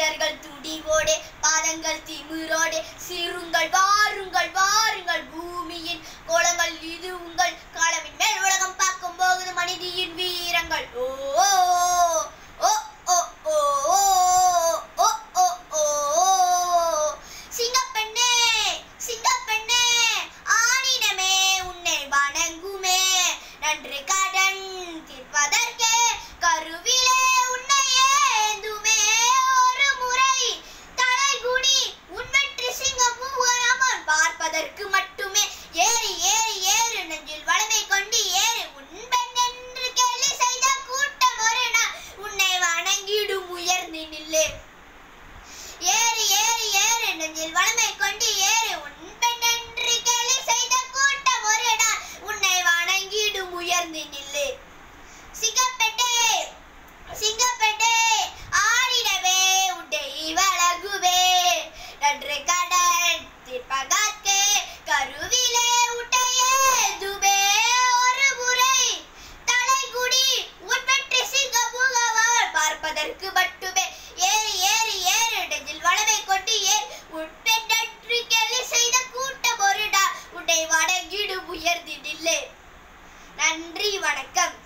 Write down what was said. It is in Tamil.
வீரர்கள் துடிவோடு பாதங்கள் திமிரோடு சிறுங்கள் வாருங்கள் வாருங்கள் பூமியின் கோலங்கள். இது உங்கள் காலமின் மேல் உலகம் பார்க்கும் போகுது மனிதியின் வீரங்கள். ஓ அதில் வளமை கொண்டு ஏறு. உன் பெண்ணென்று கேலி செய்த கூட்டம் ஒரு நாள் உன்னை வணங்கிடும் உயர்ந்து நில்லு. சிங்கப்பெட்டே சிங்கப்பெட்டே ஆடிடவே உண்டை வழகுவே நன்று கடன் திருப்பகாத்தே கருவிலே உட்டையே துபே ஒரு முறை தலைகுடி உன் பார்ப்பதற்கு பட்டு இல்லை நன்றி வணக்கம்.